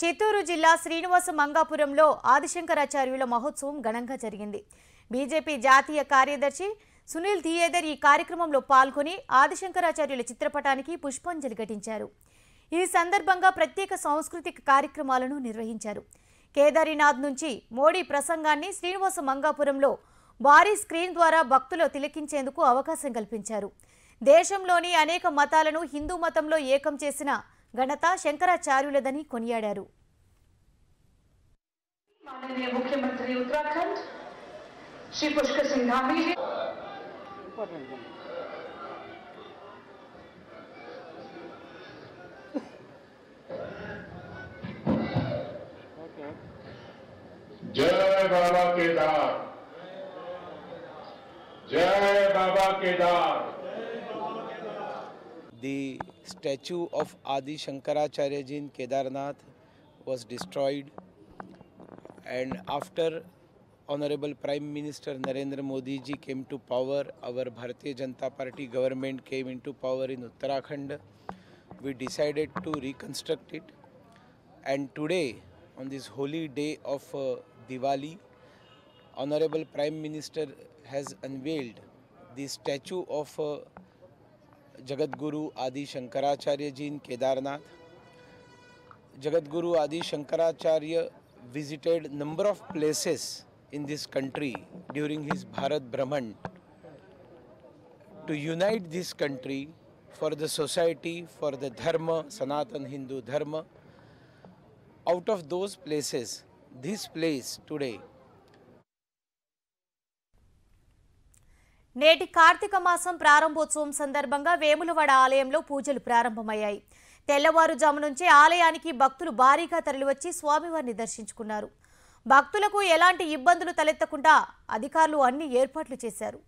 చిత్తూరు జిల్లా శ్రీనివాస మంగాపురంలో ఆదిశంకరాచార్యుల మహోత్సవం ఘనంగా జరిగింది బీజేపీ జాతీయ కార్యదర్శి సునీల్ థియేదర్ ఈ కార్యక్రమంలో పాల్గొని ఆదిశంకరాచార్యుల చిత్రపటానికి పుష్పాంజలి ఘటించారు ఈ సందర్భంగా ప్రత్యేక సాంస్కృతిక కార్యక్రమాలను నిర్వహించారు కేదారినాథ్ నుంచి మోడీ ప్రసంగాన్ని శ్రీనివాస మంగాపురంలో భారీ స్క్రీన్ ద్వారా భక్తులు తిలకించేందుకు అవకాశం కల్పించారు దేశంలోని అనేక మతాలను హిందూ మతంలో ఏకం చేసిన ఘనత శంకరాచార్యులదని కొనియాడారు माननीय मुख्यमंत्री उत्तराखंड श्री पुष्कर सिंह धामी जी जय बाबा केदार जय बाबा Kedar The statue of Adi Shankaracharya ji in Kedarnath was destroyed And after Honorable Prime Minister Narendra Modi ji came to power, our Bharatiya Janata Party government came into power in Uttarakhand. We decided to reconstruct it. And today, on this holy day of uh, Diwali, Honorable Prime Minister has unveiled the statue of uh, Jagadguru Adi Shankaracharya ji in Kedarnath. Jagadguru Adi Shankaracharya visited number of places in this country during his Bharat Brahman to unite this country for the society, for the Dharma, Sanatan Hindu Dharma. Out of those places, this place today నేటి కార్తీక మాసం ప్రారంభోత్సవం సందర్భంగా వేములవాడ ఆలయంలో పూజలు ప్రారంభమయ్యాయి తెల్లవారుజాము నుంచే ఆలయానికి భక్తులు భారీగా తరలివచ్చి స్వామివారిని దర్శించుకున్నారు భక్తులకు ఎలాంటి ఇబ్బందులు తలెత్తకుండా అధికారులు అన్ని ఏర్పాట్లు చేశారు